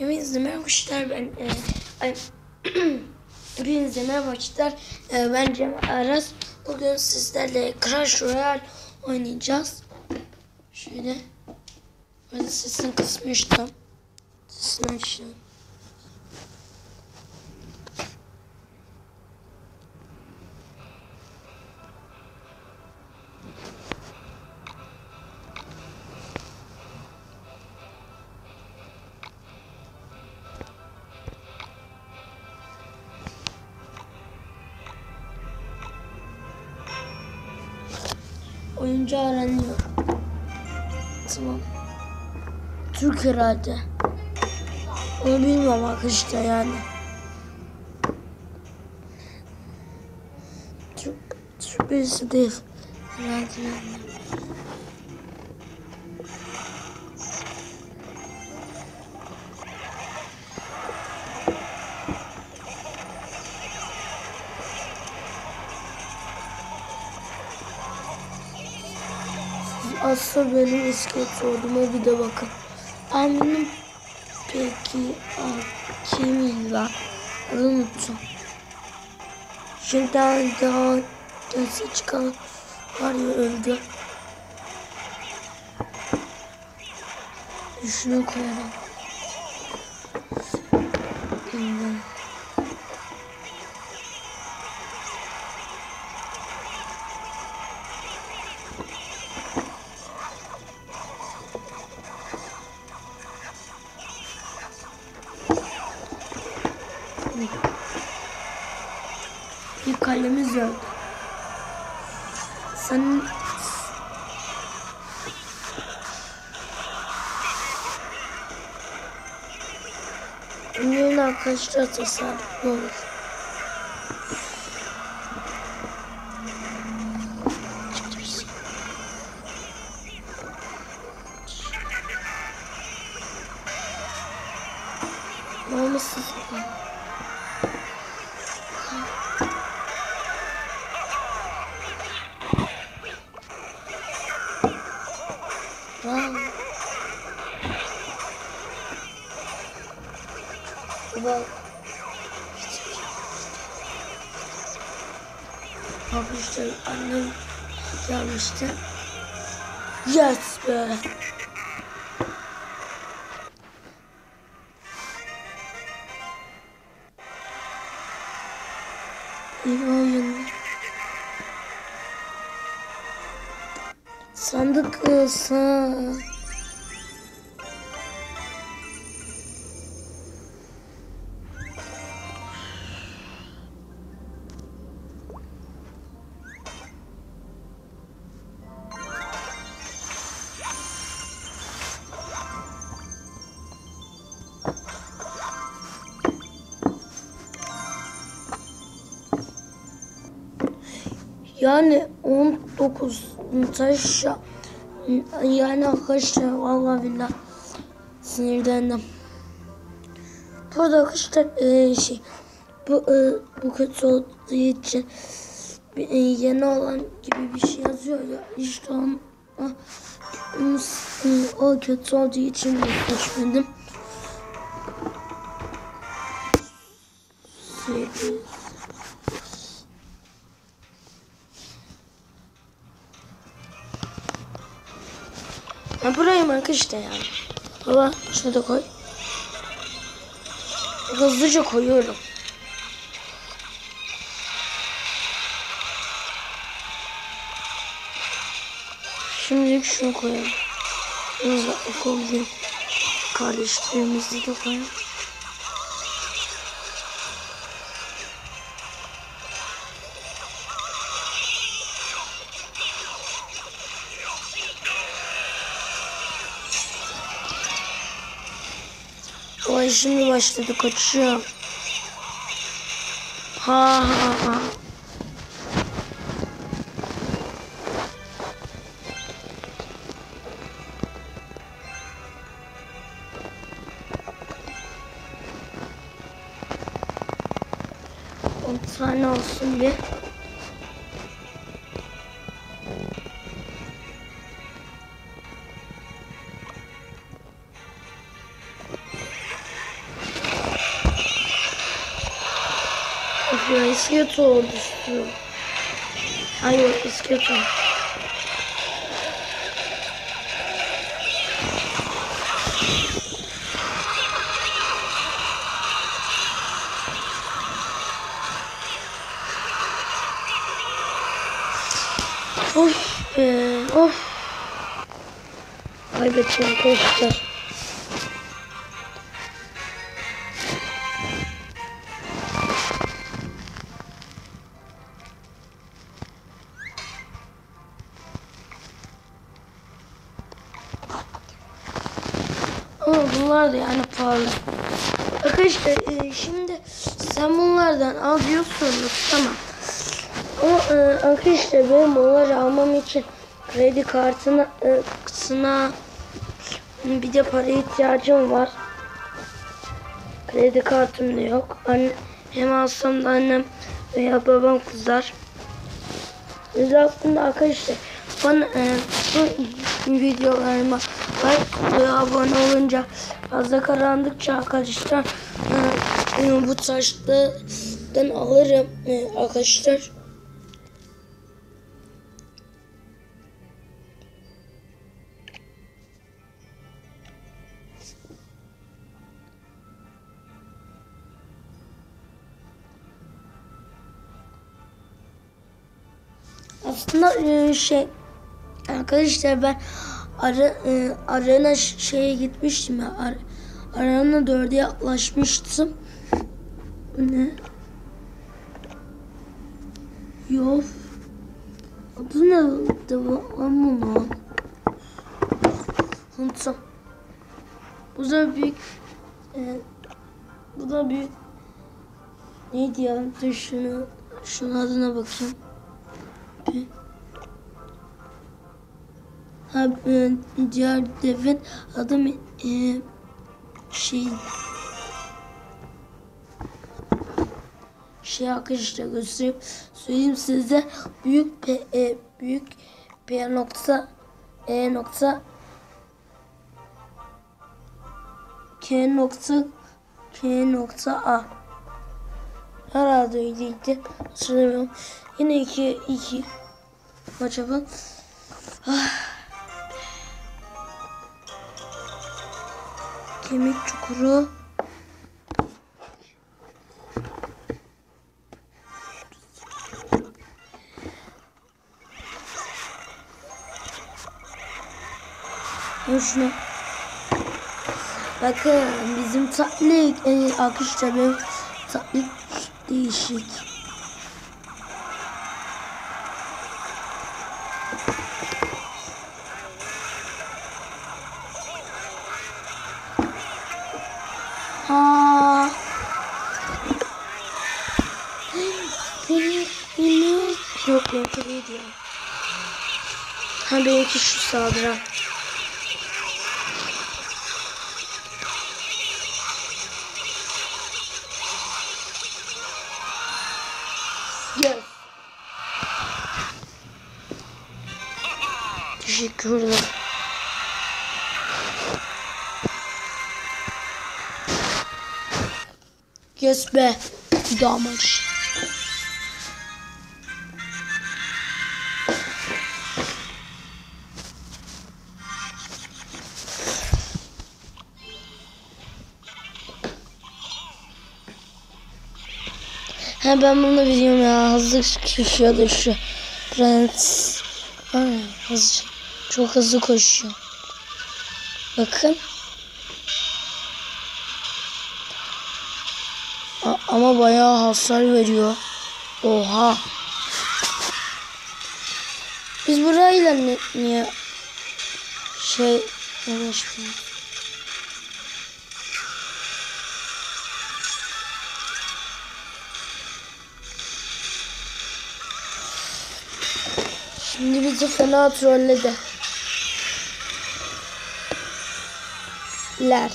Hepinize merhaba arkadaşlar ben e, ay, Hepinize merhaba arkadaşlar e, ben Cem Aras. Bugün sizlerle Crash Royale oynayacağız. Şöyle Ben sesini kısmıştım. Sesini açtım Oyuncu aranıyor. Tamam. Türk herhalde. Onu bilmiyorum arkadaşlar yani. Türk, Türk birisi değil. Herhalde yani. Asla benim iskelet sorduğuma bir de bakın. Aminim peki ah, kimiydi lan? Adını unuttum. Şimdi daha, daha dönse çıkan var ya öldü. Şuna koyalım. Bilmiyorum. Bir kalemiz yok. Sen Ünlüğün arkadaşlar tasarruflu olur. Annem gelmişti. Yes be. İyi oyun. Sandık ısı. Yani 19 taş yani arkadaşlar vallahi billahi sinirlendim. Bu arada arkadaşlar e, şey bu e, bu kötü olduğu için e, yeni olan gibi bir şey yazıyor ya işte onu e, o kötü olduğu için geçmedim. Sekiz. Ben burayım arkadaşlar yani. Baba şunu da koy. Hızlıca koyuyorum. Şimdilik şunu koyalım. Hızlı koyayım. Kardeşlerimizi de koyalım. Olay şimdi başladı kaçıyor. Ha ha ha. Tane olsun bir. İskelet ordusu. Hayır iskelet ordusu. Of be of. Kaybettim arkadaşlar. Da yani pahalı. Arkadaşlar e, şimdi sen bunlardan alıyorsunuz tamam. Ama e, arkadaşlar benim bunları almam için kredi kartına e, kısına bir de para ihtiyacım var. Kredi kartım da yok. Anne, hem alsam da annem veya babam kızar. Biz aslında arkadaşlar bana e, bu videolarıma like ve abone olunca fazla karandıkça arkadaşlar e, e, bu taşlardan alırım e, arkadaşlar. Aslında e, şey arkadaşlar ben ara, e, arena şeye gitmiştim ya. Ar, arena dörde yaklaşmıştım. Ne? Yok. Adı ne? Devam lan. Unuttum. Bu da büyük e, bu da büyük neydi ya? Dur şunu şunun adına bakayım. Bir. Diğer devin adı mı? E, şey şey arkadaşlar göstereyim. Söyleyeyim size büyük P, e, büyük P nokta E nokta K nokta K nokta A Herhalde öyleydi. Hatırlamıyorum. Yine iki, iki maç. Ah. Kemik çukuru. Ya şuna. Bakın bizim tatlı e, arkadaşlar benim tatlı değişik. Yok benimki değil ya. Ha benimki şu saldıran. Yes. Teşekkürler. Yes be. Damar. Ha ben bunu biliyorum ya. Hızlı koşuyordu şu. Prens. Hızlı. Çok hızlı koşuyor. Bakın. Ama bayağı hasar veriyor. Oha. Biz burayla ni- niye şey uğraşmıyoruz? Şimdi bizi fena trolledi. Ler.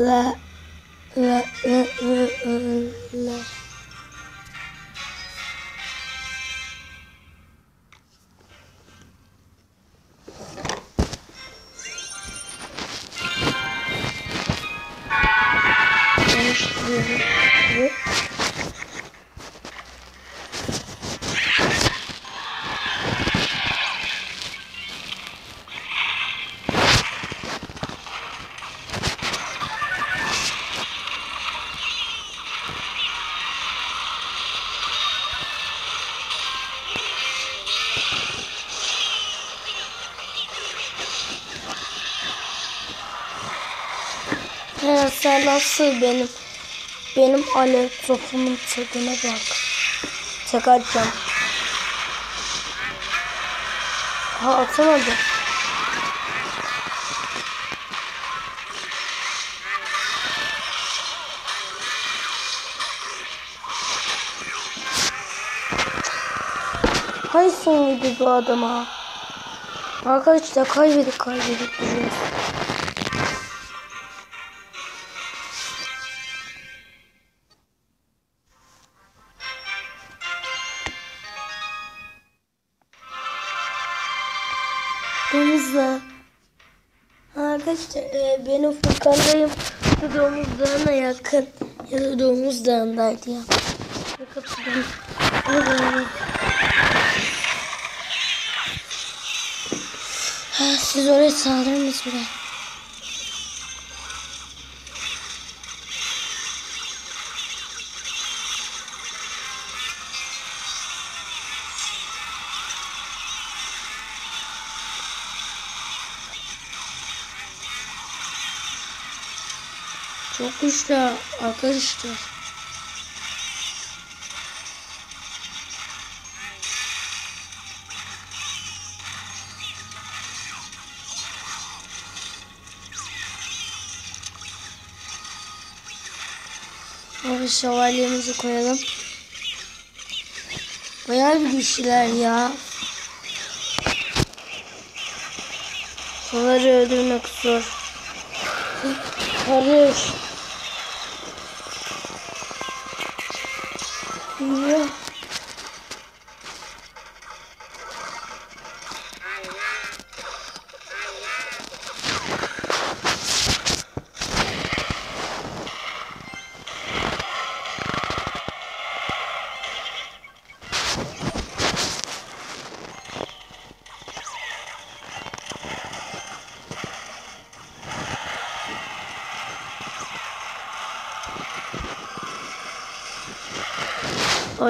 La. La. La. La. La. Nasıl benim benim alev topumun tadına bak. Tek atacağım. Ha atamadı. Hay sonuydu bu adama. Arkadaşlar kaybedip kaybedip duruyoruz. Domuzla. Arkadaşlar e, benim Furkan'dayım. Bu yakın. Ya da domuz dağındaydı ya. Kapıdan. Ha, siz oraya saldırınız buraya. Çok güçlü arkadaşlar. Abi şövalyemizi koyalım. Bayağı bir güçlüler ya. Onları öldürmek zor. Hayır. Ya.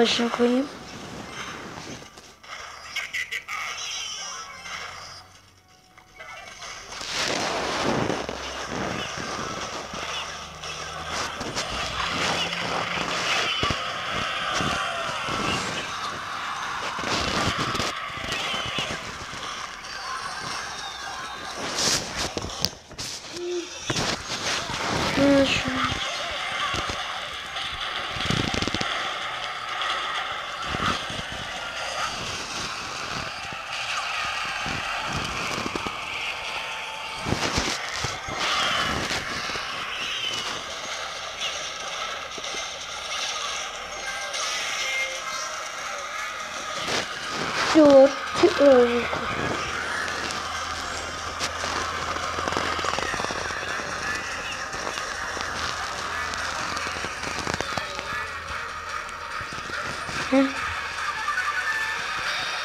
hoje, Cunha. Dur. Dur. Heh.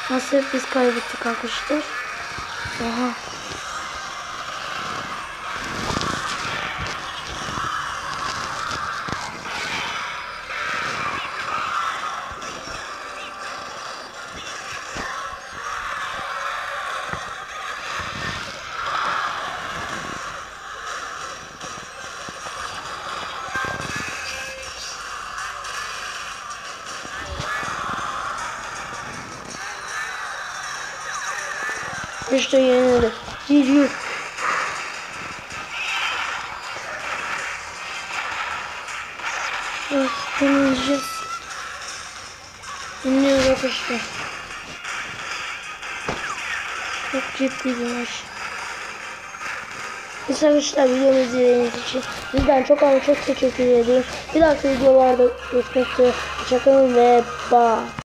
Nasıl biz kaybettik arkadaşlar? Oha. İşte yenildi. Gidiyor. Evet, deneyeceğiz. Dinliyoruz arkadaşlar. Çok ciddi bir maç. Neyse arkadaşlar videomu izlediğiniz için sizden çok ama çok teşekkür ederim. Bir dahaki videolarda görüşmek üzere. Hoşçakalın ve bye.